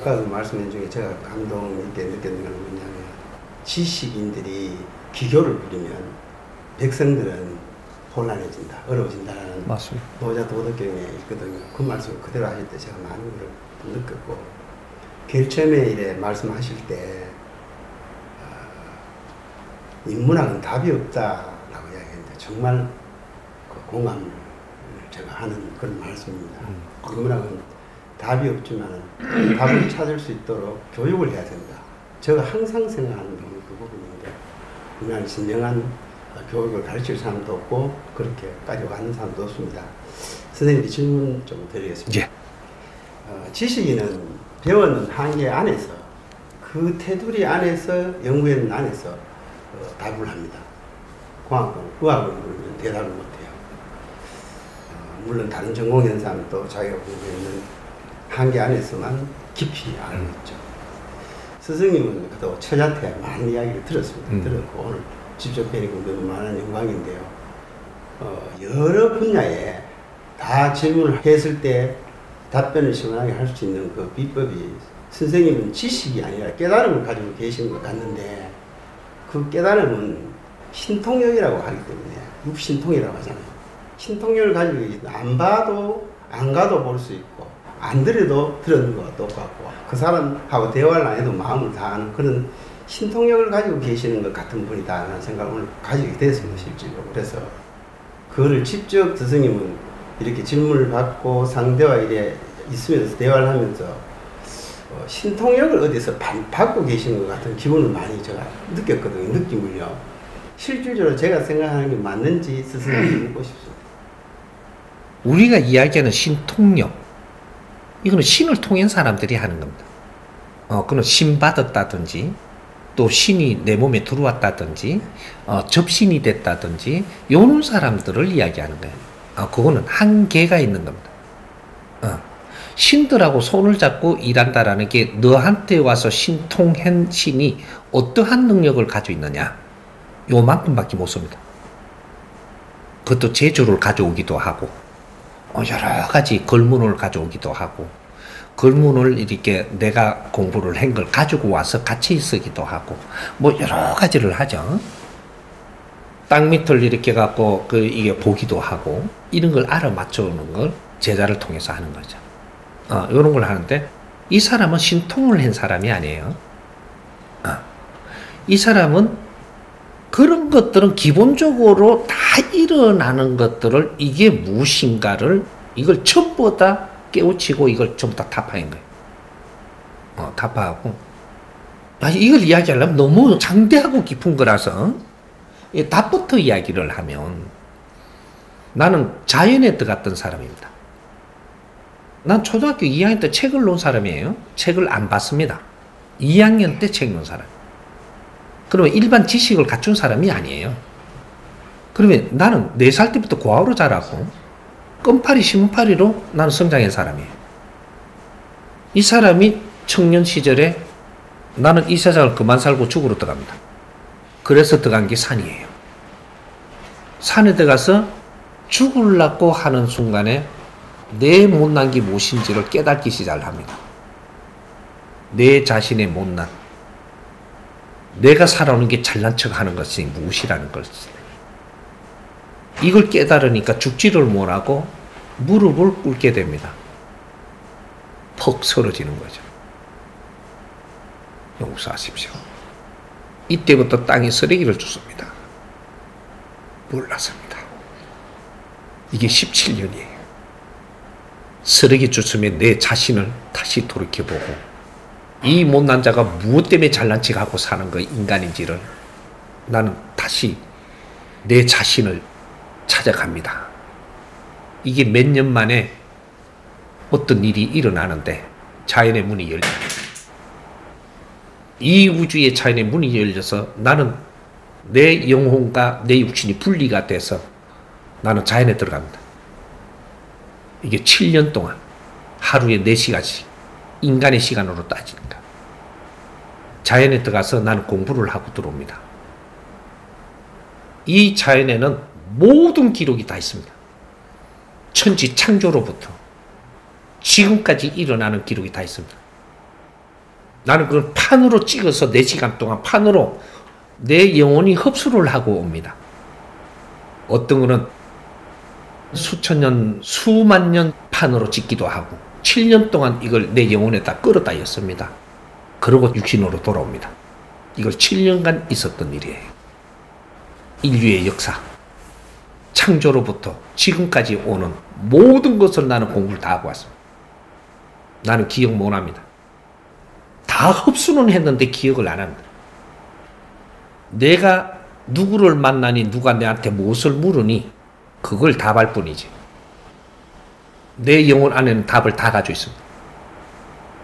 아까 그 말씀인 중에 제가 감동 있게 느꼈는 건 뭐냐면 지식인들이 기교를 부리면 백성들은 혼란해진다, 어려워진다라는 맞습니다. 노자 도덕경에 있거든요. 그 말씀 그대로 하실 때 제가 많은 걸 느꼈고 결점에 이래 말씀하실 때 어, 인문학은 답이 없다라고 이야기했는데 정말 그 공감을 제가 하는 그런 말씀입니다. 음. 인문학은 답이 없지만 답을 찾을 수 있도록 교육을 해야 된다. 제가 항상 생각하는 부분이 그 부분인데 우리나라 진정한 교육을 가르칠 사람도 없고 그렇게까지 가는 사람도 없습니다. 선생님께 질문 좀 드리겠습니다. 예. 어, 지식인은 배우는 한계 안에서 그 테두리 안에서 연구하는 안에서 어, 답을 합니다. 과학은 의학은 물론 대답을 못해요. 어, 물론 다른 전공하는 사람도 자기가 공부하는 한계 안에서만 깊이 알고 음. 있죠. 스승님은 그도 처자태 많은 이야기를 들었습니다. 음. 들었고 오늘 직접 뵈니까 너무 많은 영광인데요. 어, 여러 분야에 다 질문을 했을 때 답변을 시원하게 할 수 있는 그 비법이 선생님은 지식이 아니라 깨달음을 가지고 계시는 것 같는데 그 깨달음은 신통력이라고 하기 때문에 육신통이라고 하잖아요. 신통력을 가지고. 안 봐도 안 가도 볼 수 있고 안 들어도 들었는 것과 똑같고 그 사람하고 대화를 안 해도 마음을 다하는 그런 신통력을 가지고 계시는 것 같은 분이다라는 생각을 오늘 가지게 됐습니다 실제로. 그래서 그거를 직접 스승님은 이렇게 질문을 받고 상대와 이래 있으면서 대화를 하면서 어, 신통력을 어디서 반- 받고 계시는 것 같은 기분을 많이 제가 느꼈거든요 느낌을요. 실질적으로 제가 생각하는 게 맞는지 스승님께 묻고 싶습니다. 우리가 이야기하는 신통력 이거는 신을 통한 사람들이 하는 겁니다. 어, 그는 신 받았다든지 또 신이 내 몸에 들어왔다든지 어, 접신이 됐다든지 요런 사람들을 이야기하는 거예요. 어, 그거는 한계가 있는 겁니다. 어, 신들하고 손을 잡고 일한다라는 게 너한테 와서 신통한 신이 어떠한 능력을 가지고 있느냐 요만큼밖에 못 씁니다. 그것도 재주를 가져오기도 하고 어, 여러 가지 걸문을 가져오기도 하고 걸문을 이렇게 내가 공부를 한 걸 가지고 와서 같이 쓰기도 하고 뭐 여러 가지를 하죠. 땅 밑을 이렇게 갖고 그 이게 보기도 하고 이런 걸 알아맞혀오는 걸 제자를 통해서 하는 거죠. 어, 이런 걸 하는데 이 사람은 신통을 한 사람이 아니에요. 어, 이 사람은 그런 것들은 기본적으로 다 일어나는 것들을 이게 무엇인가를 이걸 전부 다 깨우치고 이걸 전부 다 타파한 거예요. 어, 타파하고. 아, 이걸 이야기하려면 너무 장대하고 깊은 거라서 이 답부터 이야기를 하면 나는 자연에 들어갔던 사람입니다. 난 초등학교 2학년 때 책을 놓은 사람이에요. 책을 안 봤습니다. 2학년 때 책 놓은 사람. 그러면 일반 지식을 갖춘 사람이 아니에요. 그러면 나는 4살 때부터 고아로 자라고 껌파리 신문파리로 나는 성장한 사람이에요. 이 사람이 청년 시절에 나는 이 세상을 그만 살고 죽으러 들어갑니다. 그래서 들어간 게 산이에요. 산에 들어가서 죽을라고 하는 순간에 내 못난 게 무엇인지를 깨닫기 시작합니다. 내 자신의 못난, 내가 살아오는 게 잘난 척 하는 것이 무엇이라는 걸 이걸 깨달으니까 죽지를 못하고 무릎을 꿇게 됩니다. 퍽 쓰러지는 거죠. 용서하십시오. 이때부터 땅에 쓰레기를 줬습니다. 몰랐습니다. 이게 17년이에요. 쓰레기 줬으면 내 자신을 다시 돌이켜보고 이 못난 자가 무엇 때문에 잘난 척하고 사는 거 인간인지를 나는 다시 내 자신을 찾아갑니다. 이게 몇 년 만에 어떤 일이 일어나는데 자연의 문이 열립니다. 이 우주의 자연의 문이 열려서 나는 내 영혼과 내 육신이 분리가 돼서 나는 자연에 들어갑니다. 이게 7년 동안 하루에 4시간씩 인간의 시간으로 따지니까 자연에 들어가서 나는 공부를 하고 들어옵니다. 이 자연에는 모든 기록이 다 있습니다. 천지 창조로부터 지금까지 일어나는 기록이 다 있습니다. 나는 그걸 판으로 찍어서 4시간 동안 판으로 내 영혼이 흡수를 하고 옵니다. 어떤 거는 수천 년, 수만 년 판으로 찍기도 하고 7년 동안 이걸 내 영혼에다 끌어다 였습니다. 그러고 육신으로 돌아옵니다. 이걸 7년간 있었던 일이에요. 인류의 역사. 창조로부터 지금까지 오는 모든 것을 나는 공부를 다 하고 왔습니다. 나는 기억 못 합니다. 다 흡수는 했는데 기억을 안 합니다. 내가 누구를 만나니 누가 내한테 무엇을 물으니 그걸 답할 뿐이지. 내 영혼 안에는 답을 다 가지고 있습니다.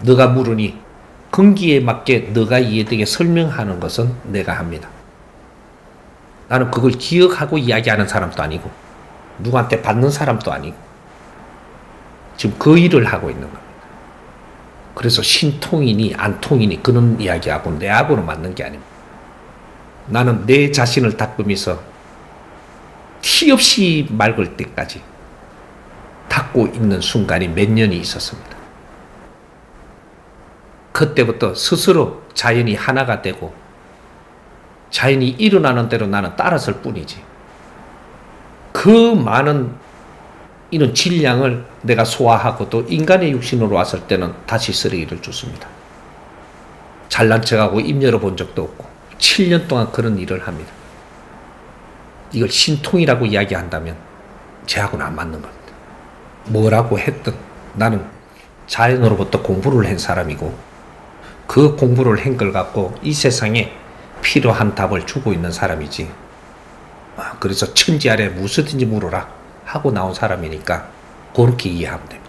너가 물으니 근기에 맞게 너가 이해되게 설명하는 것은 내가 합니다. 나는 그걸 기억하고 이야기하는 사람도 아니고 누구한테 받는 사람도 아니고 지금 그 일을 하고 있는 겁니다. 그래서 신통이니 안통이니 그런 이야기하고 내하고는 맞는 게 아닙니다. 나는 내 자신을 닦으면서 티 없이 맑을 때까지 닦고 있는 순간이 몇 년이 있었습니다. 그때부터 스스로 자연이 하나가 되고 자연이 일어나는 대로 나는 따랐을 뿐이지. 그 많은 이런 질량을 내가 소화하고 또 인간의 육신으로 왔을 때는 다시 쓰레기를 줬습니다. 잘난 척하고 입 열어본 적도 없고 7년 동안 그런 일을 합니다. 이걸 신통이라고 이야기한다면 제하고는 안 맞는 겁니다. 뭐라고 했든 나는 자연으로부터 공부를 한 사람이고 그 공부를 한 걸 갖고 이 세상에 필요한 답을 주고 있는 사람이지. 아, 그래서 천지 아래 무엇이든지 물어라 하고 나온 사람이니까 그렇게 이해하면 됩니다.